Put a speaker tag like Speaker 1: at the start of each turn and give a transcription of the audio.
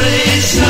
Speaker 1: salvation.